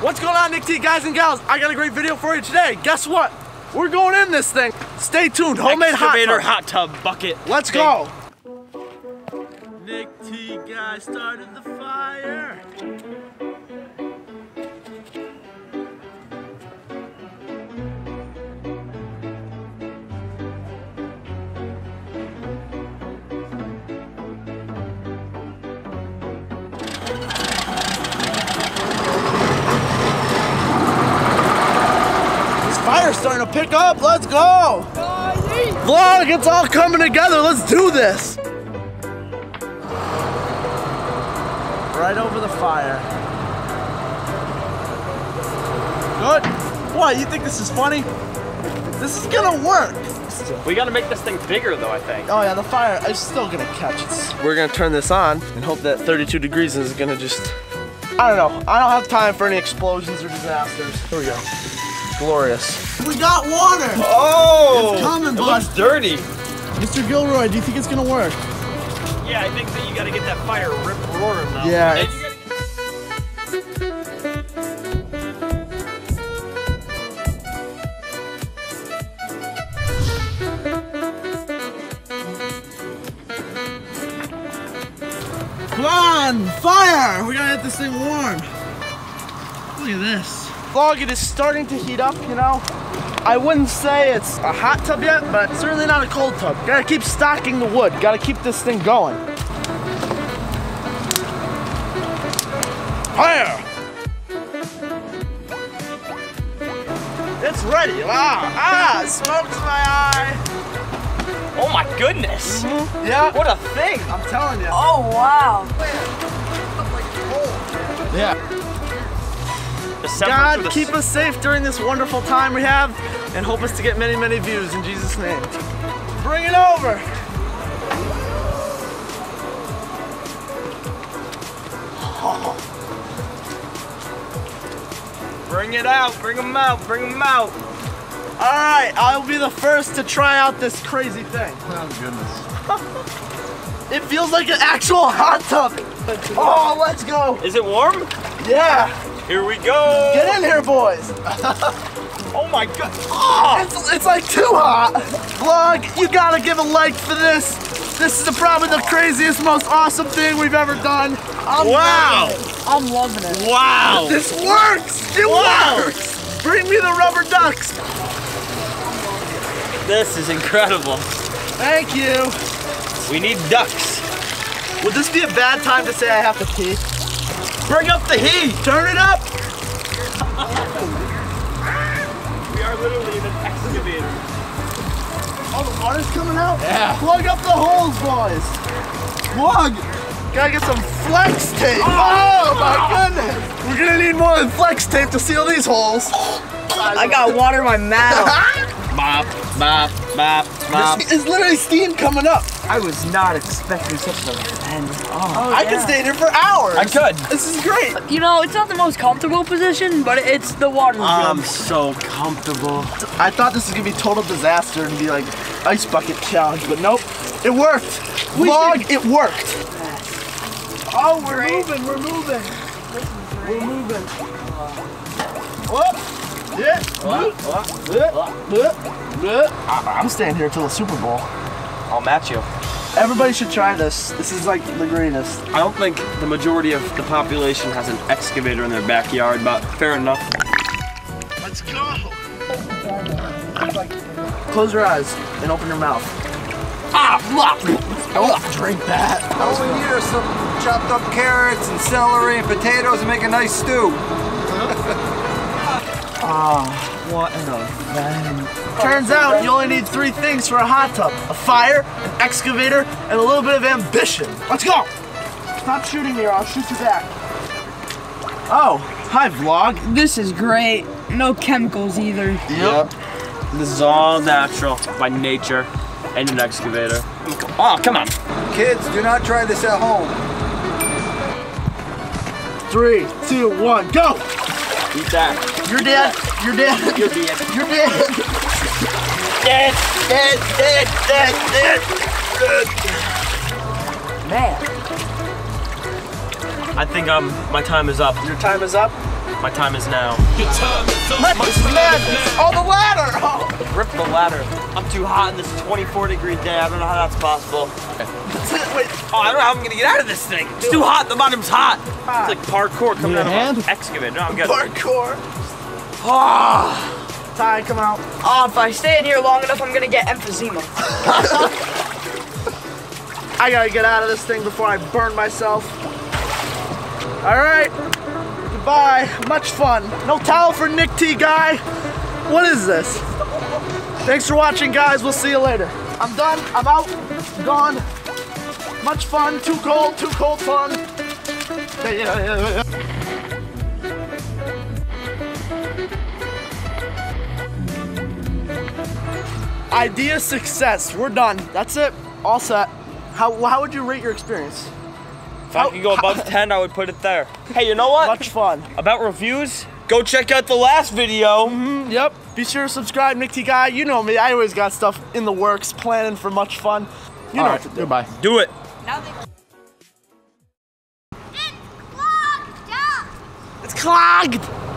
What's going on, Nick T guys and gals? I got a great video for you today. Guess what? We're going in this thing. Stay tuned. Homemade Excavator hot tub. hot tub bucket. Let's go. Nick T guy started the fire. Starting to pick up. Let's go. Vlog, it's all coming together. Let's do this. Right over the fire. Good. What, you think this is funny? This is gonna work. We gotta make this thing bigger though, I think. Oh yeah, the fire is still gonna catch it. We're gonna turn this on and hope that 32 degrees is gonna just, I don't know. I don't have time for any explosions or disasters. Here we go. Glorious. We got water. Oh! It's coming, it bud. looks dirty. Mr. Gilroy, do you think it's gonna work? Yeah, I think that you gotta get that fire rip roaring though. Yeah, it's- Come on, fire! We gotta get this thing warm. Look at this. Vlog, it is starting to heat up, you know? I wouldn't say it's a hot tub yet, but certainly not a cold tub. Gotta keep stocking the wood. Gotta keep this thing going. Fire! It's ready. Ah, ah, smoke's in my eye. Oh my goodness! Yeah, What a thing! I'm telling you. Oh wow. Yeah. The God, the keep us safe during this wonderful time we have and hope us to get many, many views in Jesus' name. Bring it over. Bring it out, bring them out, bring them out. All right, I'll be the first to try out this crazy thing. Oh goodness. It feels like an actual hot tub. Oh, let's go. Is it warm? Yeah, Here we go! get in here, boys. Oh my god! Oh! It's, it's like too hot. Vlog, you gotta give a like for this. This is probably the craziest, most awesome thing we've ever done. I'm Wow! loving. I'm loving it. Wow! This works! It Wow. works! Bring me the rubber ducks! This is incredible. Thank you! We need ducks. Would this be a bad time to say I have to pee? Bring up the heat! Turn it up! We are literally in an excavator. Oh, the water's coming out? Yeah. Plug up the holes, boys! Plug! Gotta get some flex tape! Oh. oh, my goodness! We're gonna need more than flex tape to seal these holes. I got water in my mouth. Bop, bop, bop, bop. It's literally steam coming up. I was not expecting such an event. Oh, I can stay here for hours. I could. This is great. You know, it's not the most comfortable position, but it's the water. I'm so comfortable. I thought this was gonna be total disaster and be like ice bucket challenge, but nope, it worked. Vlog, it worked. Oh, we're moving, we're moving. We're moving. Whoop. I'm staying here till the Super Bowl. I'll match you. Everybody should try this. This is like the greatest. I don't think the majority of the population has an excavator in their backyard, but fair enough. Let's go. Close your eyes and open your mouth. Ah, oh, drink that. All we need are some chopped up carrots and celery and potatoes and make a nice stew. Ah, what an event. Turns out you only need three things for a hot tub. A fire, an excavator, and a little bit of ambition. Let's go! Stop shooting me or I'll shoot you back. Oh, hi vlog. This is great. No chemicals either. Yep. This is all natural by nature and an excavator. Oh, come on. Kids, do not try this at home. Three, two, one, go! Eat that. You're dead. You're dead. You're dead. You're dead. Dead, dead, dead, dead, dead. Man. I think um my time is up. Your time is up. My time is now. Let's madness. Oh, the ladder. Oh. Rip the ladder. I'm too hot in this 24 degree day. I don't know how that's possible. Wait, Oh, I don't know how I'm gonna get out of this thing. It's too hot. The bottom's hot. It's like parkour coming Need a out of hand? an excavator. No, I'm good. parkour. Ah. Ty, come out. Oh, if I stay in here long enough, I'm gonna get emphysema. I gotta get out of this thing before I burn myself. All right, goodbye. Much fun. No towel for Nick T guy. What is this? Thanks for watching, guys. We'll see you later. I'm done. I'm out. Gone. Much fun. Too cold. Too cold fun. Idea success. We're done. That's it. All set. How, how would you rate your experience? If I could go above 10, I would put it there. Hey, you know what? Much fun. About reviews, go check out the last video. Mm-hmm. Yep. Be sure to subscribe, Nick T Guy. You know me. I always got stuff in the works, planning for much fun. You know what to do. Goodbye. Do it. It's clogged.